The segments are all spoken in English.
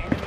Enemy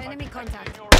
Enemy contact.